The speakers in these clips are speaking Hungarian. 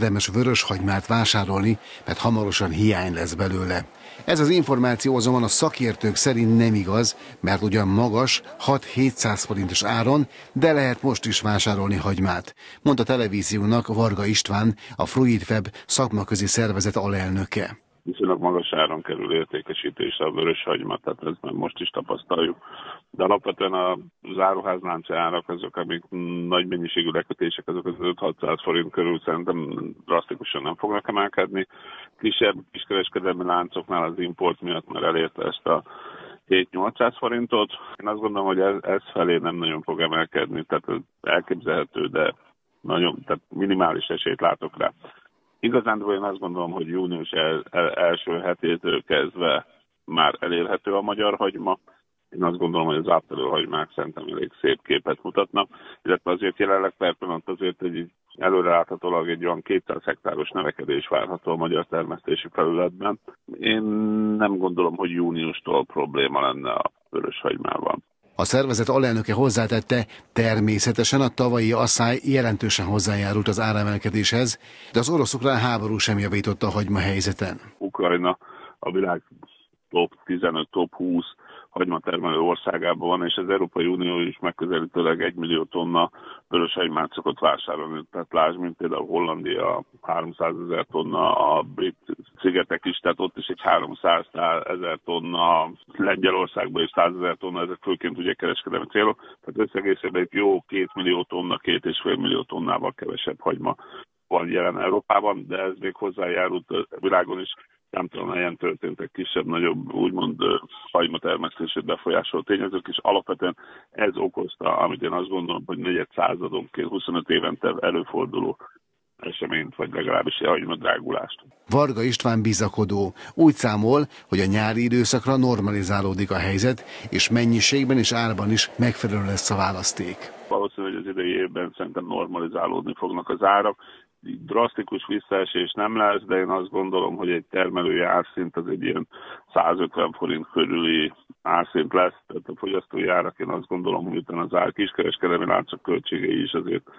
Érdemes vörös hagymát vásárolni, mert hamarosan hiány lesz belőle. Ez az információ azonban a szakértők szerint nem igaz, mert ugyan magas, 6-700 forintos áron, de lehet most is vásárolni hagymát, mondta televíziónak Varga István, a Fruitweb szakmaközi szervezet alelnöke viszonylag magas áron kerül értékesítésre a vörös hagyma, tehát ezt már most is tapasztaljuk. De alapvetően a záruházlánci árak azok, amik nagy mennyiségű lekötések, azok az 5-600 forint körül szerintem drasztikusan nem fognak emelkedni. Kisebb kiskereskedelmi láncoknál az import miatt már elérte ezt a 7-800 forintot. Én azt gondolom, hogy ez, ez felé nem nagyon fog emelkedni, tehát elképzelhető, de nagyon, tehát minimális esélyt látok rá. Igazán én azt gondolom, hogy június el, el, első hetétől kezdve már elérhető a magyar hagyma. Én azt gondolom, hogy az áttelő hagymák szerintem elég szép képet mutatnak, illetve azért jelenleg per pillanat azért egy előreláthatólag egy olyan 200 hektáros növekedés várható a magyar termesztési felületben. Én nem gondolom, hogy júniustól probléma lenne a vörös hagymával. A szervezet alelnöke hozzátette, természetesen a tavalyi asszály jelentősen hozzájárult az áremelkedéshez, de az orosz ukrán háború sem javította a hagyma helyzeten. Ukrajna a világ top 15, top 20 hagymatermelő országában van, és az Európai Unió is megközelítőleg egy millió tonna vörös hagymát szokott vásárolni. Tehát lásd, mint például Hollandia 300 ezer tonna, a brit szigetek is, tehát ott is egy 300 ezer tonna, Lengyelországban is 100 ezer tonna, ezek főként ugye kereskedelmi célok. Tehát összegészében egy jó két millió tonna, két és fél millió tonnával kevesebb hagyma van jelen Európában, de ez még hozzájárult a világon is számtalan helyen történtek kisebb-nagyobb, úgymond hagyma termesztését befolyásoló tényezők, és alapvetően ez okozta, amit én azt gondolom, hogy negyed századonként, 25 évente előforduló eseményt, vagy legalábbis egy drágulást. Varga István bizakodó. Úgy számol, hogy a nyári időszakra normalizálódik a helyzet, és mennyiségben és árban is megfelelő lesz a választék. Valószínűleg az idei évben szerintem normalizálódni fognak az árak, drasztikus visszaesés nem lesz, de én azt gondolom, hogy egy termelői árszint az egy ilyen 150 forint körüli árszint lesz, tehát a fogyasztói árak én azt gondolom, hogy utána az ár kiskereskedelmi láncok költségei is azért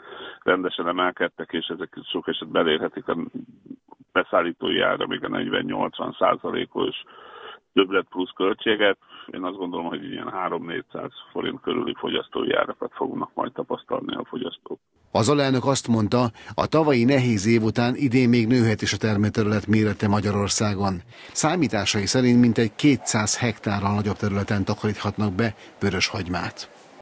rendesen emelkedtek, és ezek sok esetben elérhetik a beszállítói ára még a 40-80 százalékos többlet plusz költséget. Én azt gondolom, hogy ilyen 3-400 forint körüli fogyasztói árakat fognak majd tapasztalni a fogyasztók. Az alelnök azt mondta, a tavalyi nehéz év után idén még nőhet is a termőterület mérete Magyarországon. Számításai szerint mintegy 200 hektárral nagyobb területen takaríthatnak be vörös hagymát.